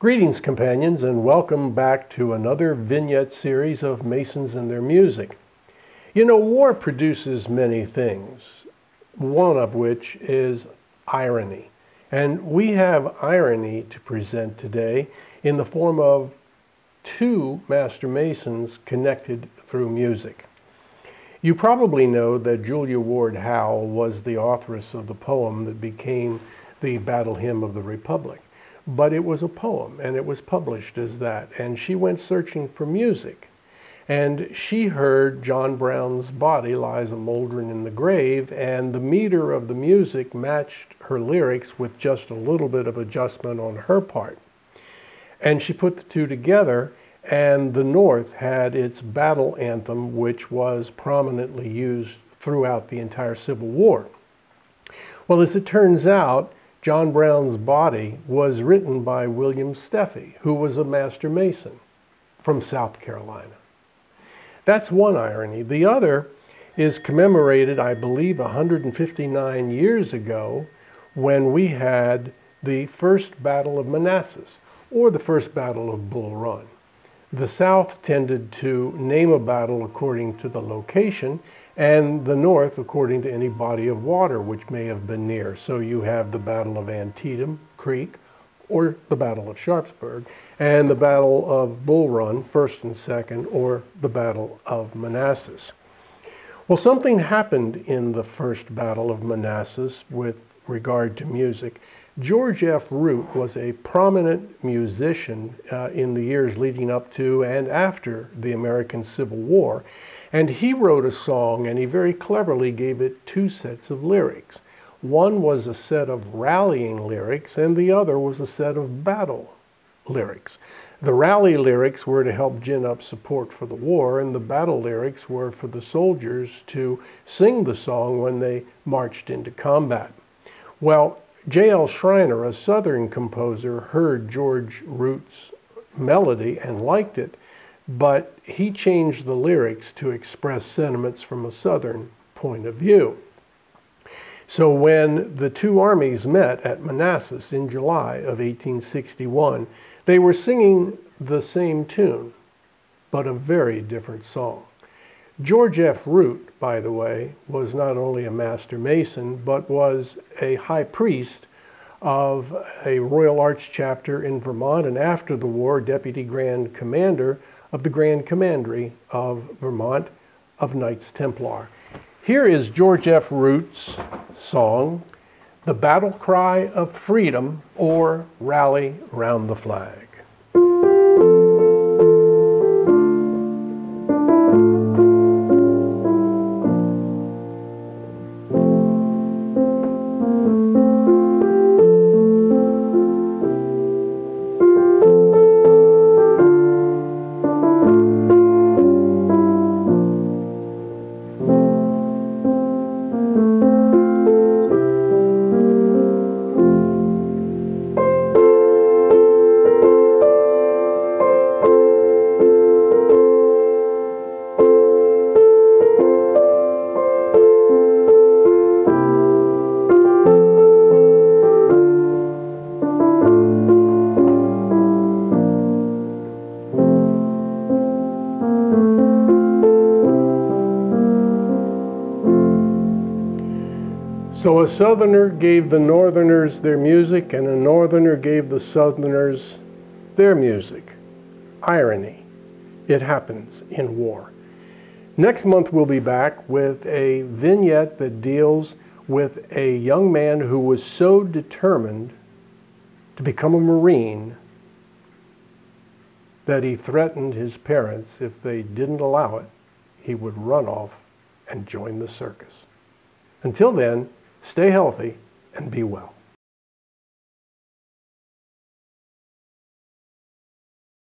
Greetings, companions, and welcome back to another vignette series of Masons and their music. You know, war produces many things, one of which is irony. And we have irony to present today in the form of two Master Masons connected through music. You probably know that Julia Ward Howe was the authoress of the poem that became the Battle Hymn of the Republic but it was a poem and it was published as that. And she went searching for music. And she heard John Brown's body lies a moldering in the grave, and the meter of the music matched her lyrics with just a little bit of adjustment on her part. And she put the two together, and the North had its battle anthem, which was prominently used throughout the entire Civil War. Well, as it turns out, John Brown's Body was written by William Steffe, who was a master mason from South Carolina. That's one irony. The other is commemorated, I believe, 159 years ago when we had the First Battle of Manassas, or the First Battle of Bull Run. The South tended to name a battle according to the location, and the north according to any body of water which may have been near. So you have the Battle of Antietam Creek, or the Battle of Sharpsburg, and the Battle of Bull Run, first and second, or the Battle of Manassas. Well, something happened in the first Battle of Manassas with regard to music. George F. Root was a prominent musician uh, in the years leading up to and after the American Civil War. And he wrote a song and he very cleverly gave it two sets of lyrics. One was a set of rallying lyrics and the other was a set of battle lyrics. The rally lyrics were to help gin up support for the war, and the battle lyrics were for the soldiers to sing the song when they marched into combat. Well, J.L. Schreiner, a Southern composer, heard George Root's melody and liked it, but he changed the lyrics to express sentiments from a Southern point of view. So when the two armies met at Manassas in July of 1861, they were singing the same tune, but a very different song. George F. Root, by the way, was not only a master mason, but was a high priest of a Royal Arch chapter in Vermont, and after the war, Deputy Grand Commander of the Grand Commandery of Vermont of Knights Templar. Here is George F. Root's song, The Battle Cry of Freedom, or Rally Round the Flag. So a southerner gave the northerners their music, and a northerner gave the southerners their music. Irony. It happens in war. Next month, we'll be back with a vignette that deals with a young man who was so determined to become a Marine that he threatened his parents if they didn't allow it, he would run off and join the circus. Until then, Stay healthy and be well.